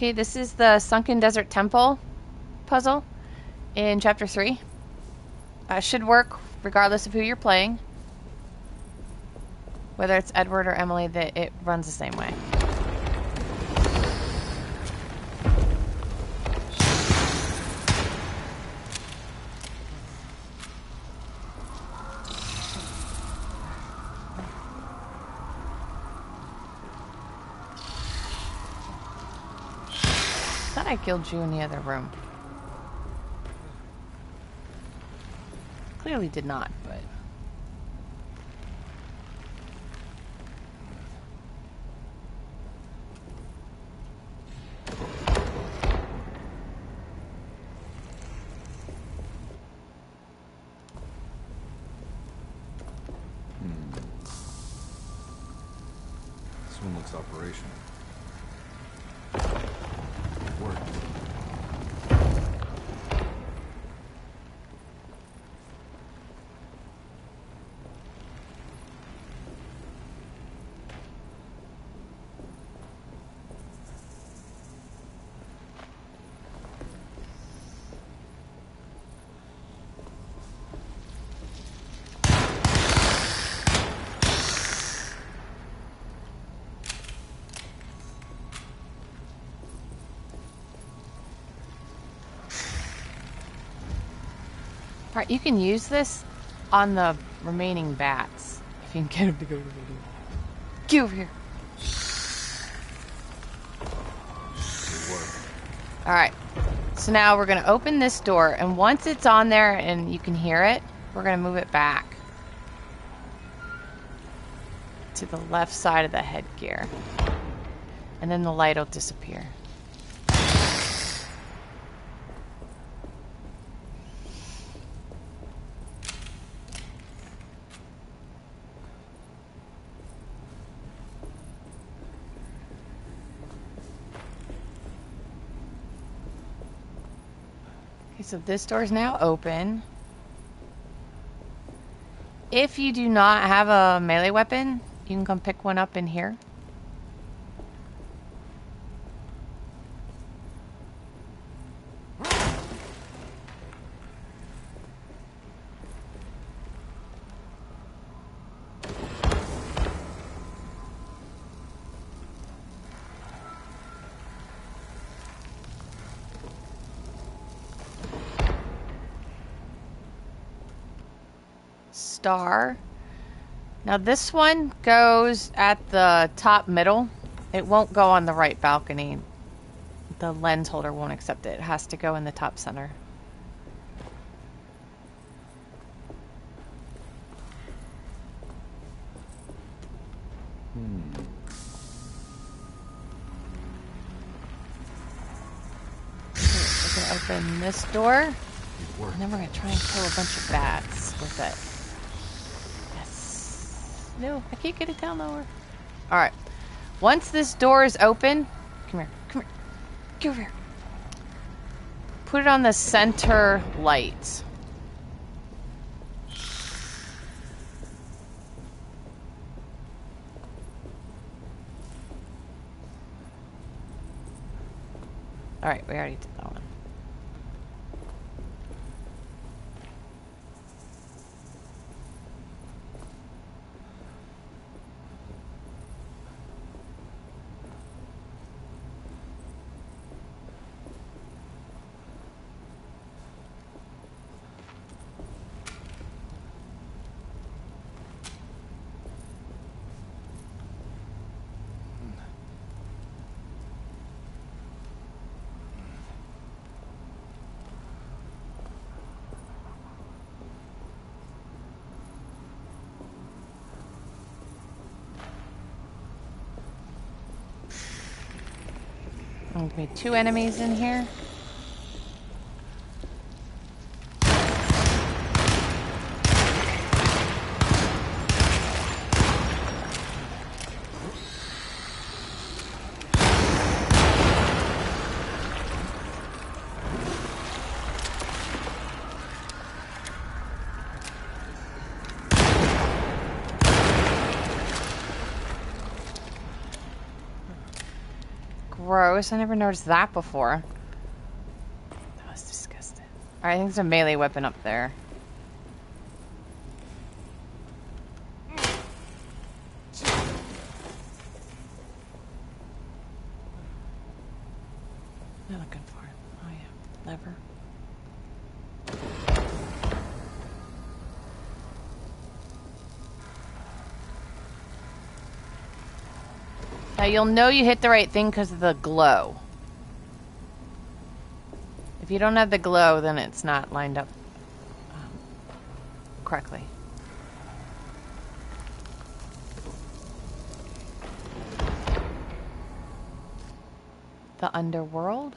Okay, this is the Sunken Desert Temple puzzle in chapter 3. Uh, should work regardless of who you're playing. Whether it's Edward or Emily, that it runs the same way. I killed you in the other room. Clearly did not, but... Hmm. This one looks operational. Alright, you can use this on the remaining bats. If you can get them to go to the door. Get over here. Work. Alright. So now we're going to open this door, and once it's on there and you can hear it, we're going to move it back to the left side of the headgear. And then the light will disappear. Okay, so this door is now open. If you do not have a melee weapon, you can come pick one up in here. Star. Now this one goes at the top middle. It won't go on the right balcony. The lens holder won't accept it. It has to go in the top center. Hmm. We're gonna open this door. And then we're gonna try and kill a bunch of bats with it. No, I can't get it down lower. Alright. Once this door is open, come here, come here. Get over here. Put it on the center light. Alright, we already did that one. Okay, two enemies in here. Gross. I never noticed that before. That was disgusting. Alright, I think there's a melee weapon up there. What am I looking for? Oh yeah, lever. Now you'll know you hit the right thing because of the glow. If you don't have the glow, then it's not lined up um, correctly. The underworld?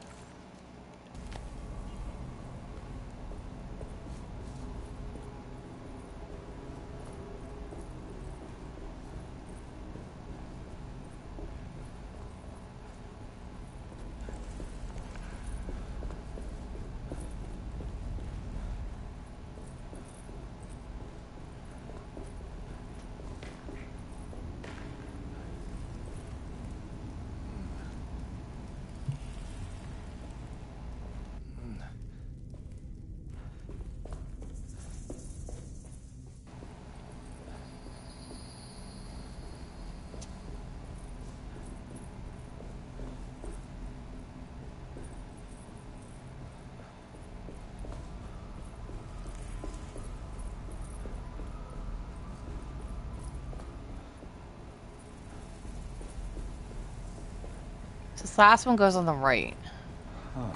This last one goes on the right. And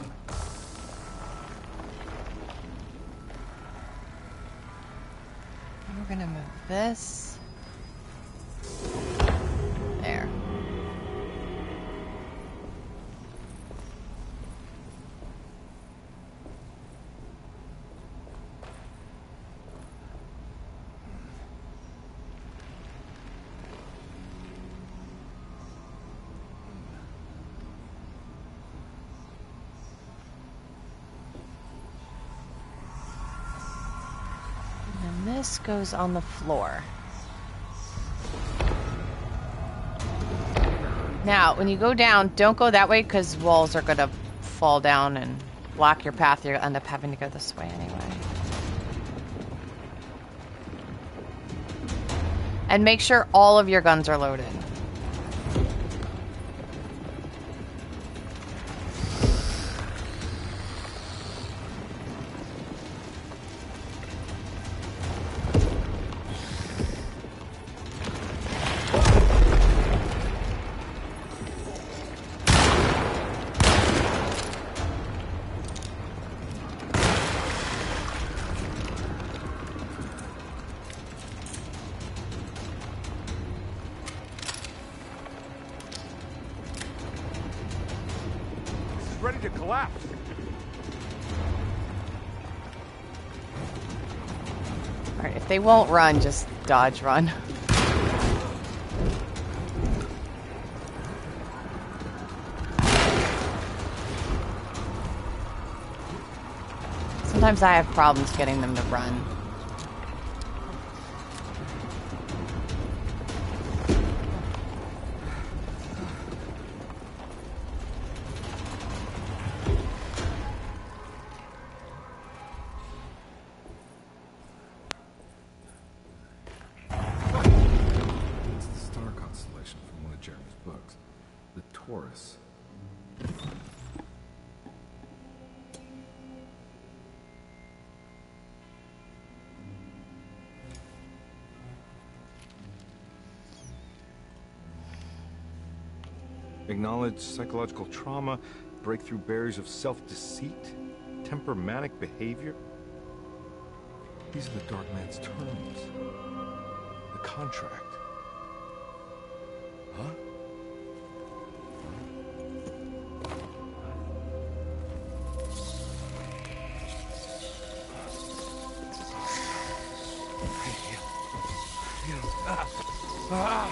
we're gonna move this. Goes on the floor. Now, when you go down, don't go that way because walls are going to fall down and block your path. You'll end up having to go this way anyway. And make sure all of your guns are loaded. Collapse. Alright, if they won't run, just dodge run. Sometimes I have problems getting them to run. Taurus. Acknowledge psychological trauma, breakthrough barriers of self-deceit, temper manic behavior. These are the Dark Man's terms. The contract. Ah!